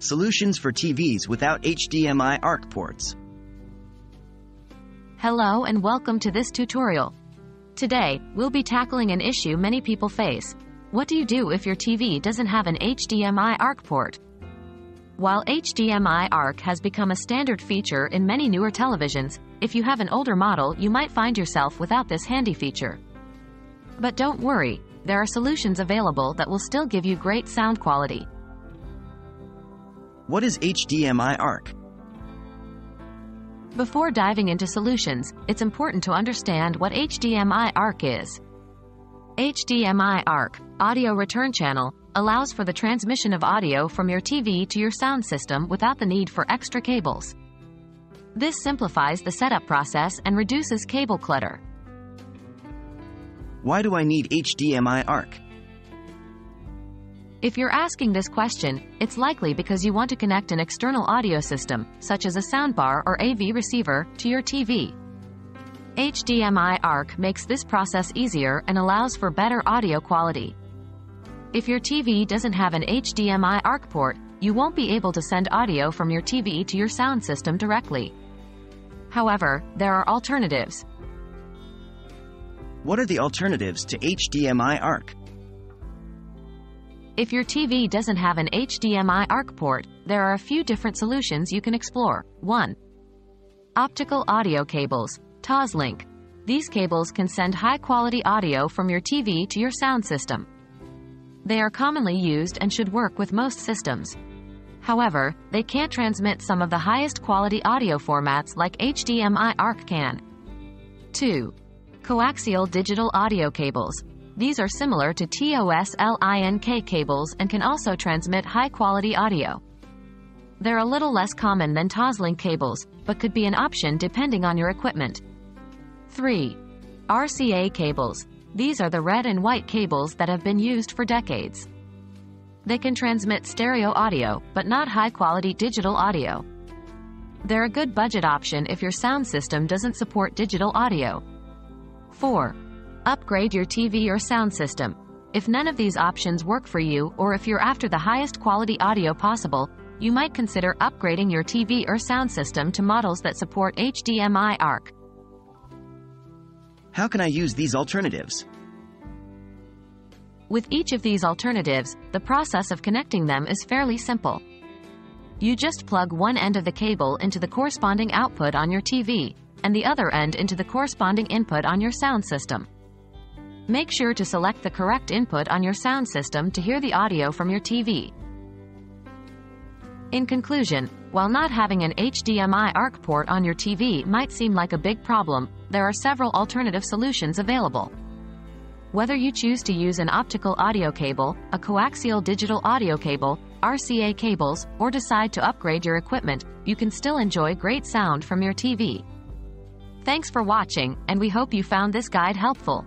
Solutions for TVs without HDMI ARC ports. Hello and welcome to this tutorial. Today, we'll be tackling an issue many people face. What do you do if your TV doesn't have an HDMI ARC port? While HDMI ARC has become a standard feature in many newer televisions, if you have an older model you might find yourself without this handy feature. But don't worry, there are solutions available that will still give you great sound quality. What is HDMI ARC? Before diving into solutions, it's important to understand what HDMI ARC is. HDMI ARC, Audio Return Channel, allows for the transmission of audio from your TV to your sound system without the need for extra cables. This simplifies the setup process and reduces cable clutter. Why do I need HDMI ARC? If you're asking this question, it's likely because you want to connect an external audio system, such as a soundbar or AV receiver, to your TV. HDMI ARC makes this process easier and allows for better audio quality. If your TV doesn't have an HDMI ARC port, you won't be able to send audio from your TV to your sound system directly. However, there are alternatives. What are the alternatives to HDMI ARC? If your TV doesn't have an HDMI ARC port, there are a few different solutions you can explore. 1. Optical audio cables, Toslink. These cables can send high-quality audio from your TV to your sound system. They are commonly used and should work with most systems. However, they can't transmit some of the highest quality audio formats like HDMI ARC can. 2. Coaxial digital audio cables. These are similar to TOS-LINK cables and can also transmit high-quality audio. They're a little less common than Toslink cables, but could be an option depending on your equipment. 3. RCA cables. These are the red and white cables that have been used for decades. They can transmit stereo audio, but not high-quality digital audio. They're a good budget option if your sound system doesn't support digital audio. 4. Upgrade your TV or sound system. If none of these options work for you or if you're after the highest quality audio possible, you might consider upgrading your TV or sound system to models that support HDMI ARC. How can I use these alternatives? With each of these alternatives, the process of connecting them is fairly simple. You just plug one end of the cable into the corresponding output on your TV, and the other end into the corresponding input on your sound system. Make sure to select the correct input on your sound system to hear the audio from your TV. In conclusion, while not having an HDMI ARC port on your TV might seem like a big problem, there are several alternative solutions available. Whether you choose to use an optical audio cable, a coaxial digital audio cable, RCA cables, or decide to upgrade your equipment, you can still enjoy great sound from your TV. Thanks for watching, and we hope you found this guide helpful.